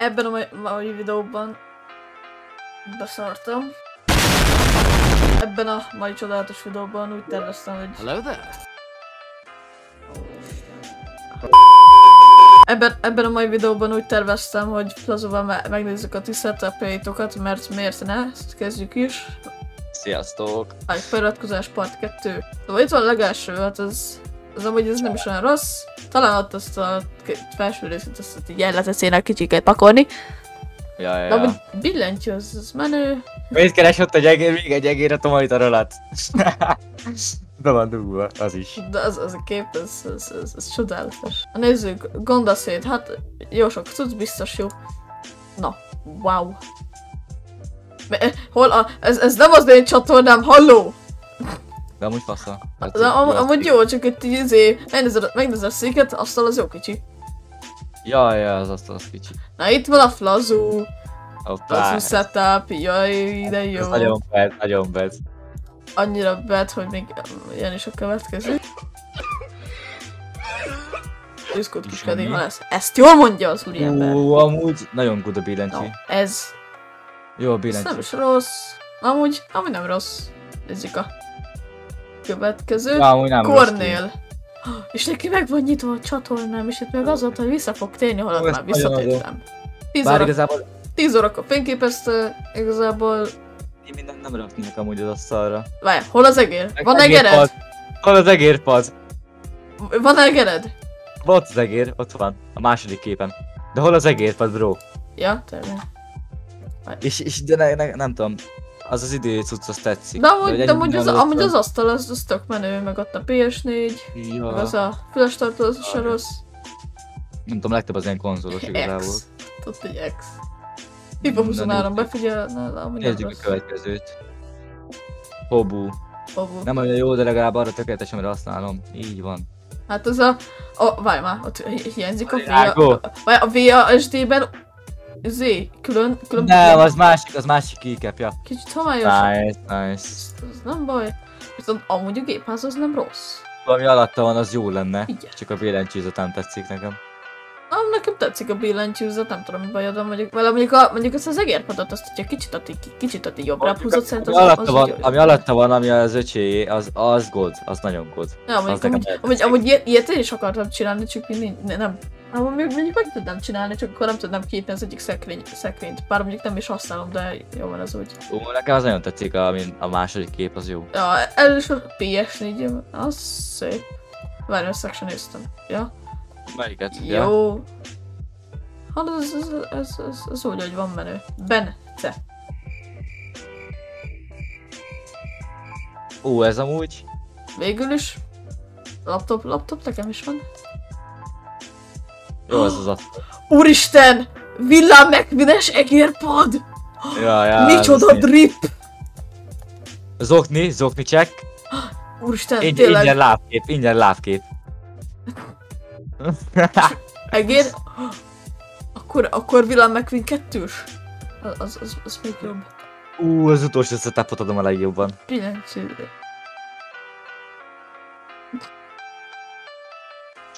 Ebben a mai, videóban beszartam. Ebben a mai csodálatos videóban úgy terveztem, hogy... Hello there. Ebben, ebben a mai videóban úgy terveztem, hogy Plazóval me megnézzük a ti setupjaitokat, mert miért ne? Ezt kezdjük is. Sziasztok! Egy feliratkozás part 2. Szóval itt van a legelső, hát ez, ez amúgy ez nem is olyan rossz. Talán ott azt a felső részét azt így el lehet eszének kicsiket pakolni. Ja, ja, De amúgy ja. billentyű, az, az menő. Mit keres ott egy egér, még egy egér a monitor alatt? Be van dugva, az is. De az, az a kép, ez, ez, ez, ez csodálatos. Na nézzük, gondaszét, hát jó sok cucc, biztos jó. Na, wow. Eh, Hol a, ez, ez nem az én csatornám, halló! De amúgy fasza. Hát, De am, amúgy jó, csak itt így izé, megnézed, megnézed a széket, asztal az jó kicsi. Ja, ja, az asztal az kicsi. Na itt van a flazú, Hoppá. flazú setup, jaj, de Ez jó. nagyon bad, nagyon bad. Annyira bad, hogy még ilyen is a következő. Diszkót kiskedni, ha lesz. Ezt jól mondja az úriember. Ú, amúgy nagyon good a billentyű. No, ez, Jó a ez billentyű. nem is rossz. Amúgy, amúgy nem rossz. Nézzük a következő. Amúgy nem Kornél. És neki meg van nyitva a csatornám, és itt meg az volt, hogy vissza fog térni, holott Ó, már visszatértem. 10 Bár óra, igazából 10 órakor fényképezte, igazából... én mindent nem raknék amúgy az asztalra. Várj, hol az egér? Meg Van egérpad. egered? Hol az egérpad? Van egered? Ott az egér, ott van. A második képen. De hol az egérpad, bro? Ja, tényleg. És, és de ne, ne, nem tudom. Az az idő cucc, az tetszik. De amúgy, hogy de amúgy, az, amúgy az asztal, az, az tök menő, meg ott a PS4, Ja. meg az a füles tartó, az Ja. rossz. Nem tudom, legtöbb az ilyen konzolos igazából. X. Ott egy X. FIFA 23, befigyel, amúgy Nézzük a következőt. Hobu. Hobu. Nem olyan jó, de legalább arra tökéletes, amire használom. Így van. Hát az a... a várj már, ott hi- hiányzik a. VA... Várj, a VASD-ben... Z, külön, külön... Nem, az másik, az másik kikepja. Kicsit homályos. Nice, nice. Az nem baj. Viszont amúgy a gépház az nem rossz. Valami alatta van, az jó lenne. Igen. Csak a billentyűzet nem tetszik nekem. Ah, nekem tetszik a billentyűzet, nem tudom, mi bajod van mondjuk vele. Mondjuk, a, mondjuk azt az egérpadot, azt hogyha kicsit addig, kicsit addig jobbra húzott, szerintem Ami az, alatta az van, ami alatta van, ami az öcséjé, az, az god, az nagyon god. Ja, mondjuk, amúgy, amúgy, amúgy ilyet, én is akartam csinálni, csak én nincs, ne- nem. Amúgy még mondjuk meg tudnám csinálni, csak akkor nem tudnám kiítni az egyik szekrény, szekrényt. Bár mondjuk nem is használom, de jó van az úgy. Ó, nekem az nagyon tetszik, amin a második kép az jó. Ja, először PS4, az szép. Várj, ezt meg sem néztem. Ja? Melyiket? Jó. Hát ez, ez, ez, ez, ez úgy, hogy van menő. Bence. Ó, ez amúgy. Végül is. Laptop, laptop nekem is van. Jó, ez az a... Úristen! Villám megvines egérpad! Ja, ja, Micsoda az- drip! Zokni, zokni check. Úristen, Ingyen, tényleg. ingyen lábkép, ingyen lábkép. Egér? Akkor, akkor Villám McQueen kettős? Az, az, az, az még jobb. Ú, az utolsó setupot adom a legjobban. Pillancső.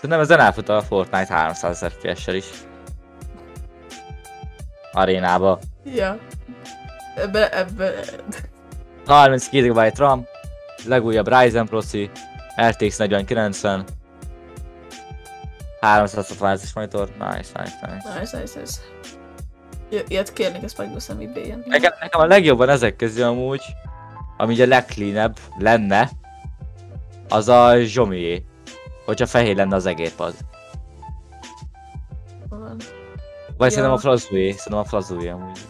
Nem ezen elfut a Fortnite 300 FPS-sel is. Arénába. Ja. Ebbe, ebbe. 32 GB RAM, legújabb Ryzen proci, RTX 4090, 360 Hz monitor, nice, nice, nice. Nice, nice, nice. I- ilyet kérnék, ezt megveszem ebay-en. Nekem, nekem a legjobban ezek közül amúgy, ami ugye a legcleanebb lenne, az a Zsomié. Hogyha fehér lenne az egérpad. Van. Vagy Ja. szerintem a Frazúé, szerintem a Frazúé amúgy.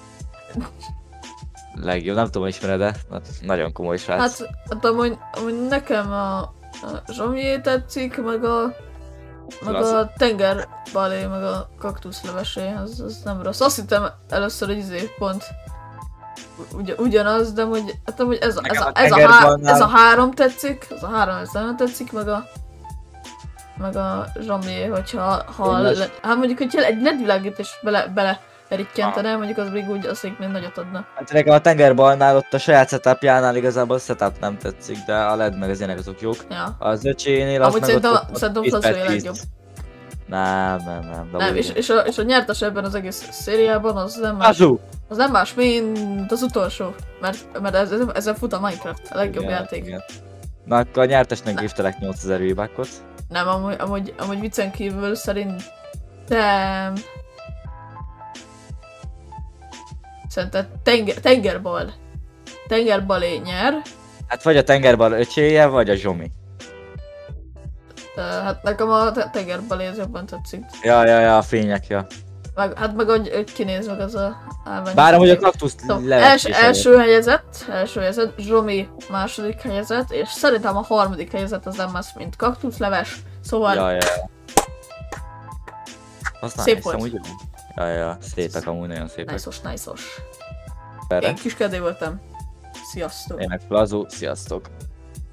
Legjobb, nem tudom, ismered-e? Hát nagyon komoly srác. Hát, hát amúgy, amúgy nekem a, a zsomjé tetszik, meg a meg Az- a tengerbalé, meg a kaktuszlevesé, az, az nem rossz. Azt hittem először, hogy izé pont ugy, ugyanaz, de hogy, hát amúgy ez, a, ez, a, ez, a há, ez a három tetszik, ez a három ez nem tetszik, meg a meg a zsomjé, hogyha ha, le, hát mondjuk, hogyha egy ledvilágítás bele, bele rittyentene, mondjuk az még úgy, az még nagyot adna. Hát nekem a tengerbalnál ott a saját setupjánál igazából a setup nem tetszik, de a LED meg az ilyenek azok jók. Ja. Az öcsénél az Amúgy meg szerintem, ott, ott szerintem 10 az a 10. legjobb. Nem, nem, nem. Nem, és, és, a, és a nyertes ebben az egész szériában az nem más, Kazu! az nem más, mint az utolsó. Mert, mert ez, ez, ezen fut a Minecraft, a legjobb Igen, játék. igen. Na akkor a nyertesnek giftelek 8000 v Nem, amúgy, amúgy, amúgy viccen kívül szerintem... Szerintem tenger, tengerbal. Tengerbalé nyer. Hát vagy a tengerbal öcséje, vagy a zsomi. Hát nekem a te- tengerbalé az jobban tetszik. Ja, ja, ja, a fények, ja. Meg, hát meg hogy, hogy kinéz meg az a állvány. Bár amúgy a kaktuszt Szóval els, első helyezett, első helyezett, Zsomi második helyezett, és szerintem a harmadik helyezett az nem más, mint kaktuszleves, szóval Ja, ja, ja. Az Szép volt. jó. Ja, ja, szépek amúgy, nagyon szépek. nice-os, nice-os. Én kiskedő voltam. Sziasztok! Én meg Plazo, sziasztok.